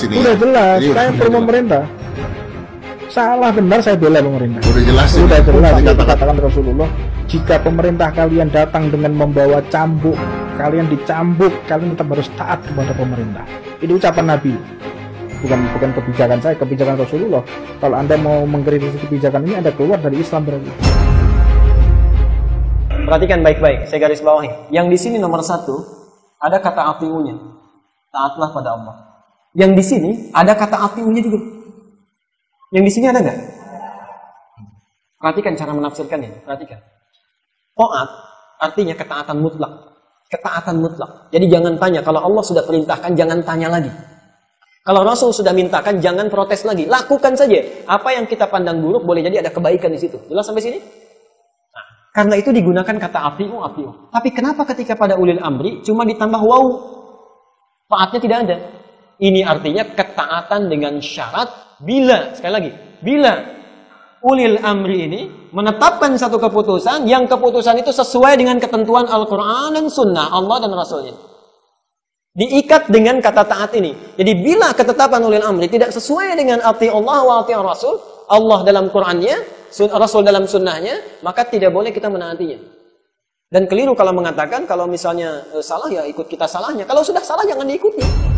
Sini Udah ya. jelas, Jadi udah- saya udah pro pemerintah. Salah benar saya bela pemerintah. Udah jelas ya. Sudah jelas Dikatakan. dikatakan Rasulullah, jika pemerintah kalian datang dengan membawa cambuk, kalian dicambuk, kalian tetap harus taat kepada pemerintah. Itu ucapan Nabi. Bukan bukan kebijakan saya, kebijakan Rasulullah. Kalau Anda mau mengkritisi kebijakan ini, Anda keluar dari Islam berarti. Perhatikan baik-baik, saya garis bawahi. Yang di sini nomor satu, ada kata atiunya. Taatlah pada Allah. Yang di sini ada kata atiunya juga. Yang di sini ada nggak? Perhatikan cara menafsirkannya. Perhatikan. Taat artinya ketaatan mutlak. Ketaatan mutlak. Jadi jangan tanya. Kalau Allah sudah perintahkan, jangan tanya lagi. Kalau Rasul sudah mintakan, jangan protes lagi. Lakukan saja. Apa yang kita pandang buruk, boleh jadi ada kebaikan di situ. Jelas sampai sini? Karena itu digunakan kata atiu atiu. Tapi kenapa ketika pada ulil amri cuma ditambah waw? Taatnya tidak ada. Ini artinya ketaatan dengan syarat bila sekali lagi bila ulil amri ini menetapkan satu keputusan yang keputusan itu sesuai dengan ketentuan Al-Quran dan Sunnah Allah dan Rasulnya. Diikat dengan kata taat ini. Jadi bila ketetapan ulil amri tidak sesuai dengan ati Allah wa ati Rasul, Allah dalam Qurannya, Rasul dalam sunnahnya, maka tidak boleh kita menaatinya. Dan keliru kalau mengatakan kalau misalnya eh, salah ya ikut kita salahnya. Kalau sudah salah jangan diikuti.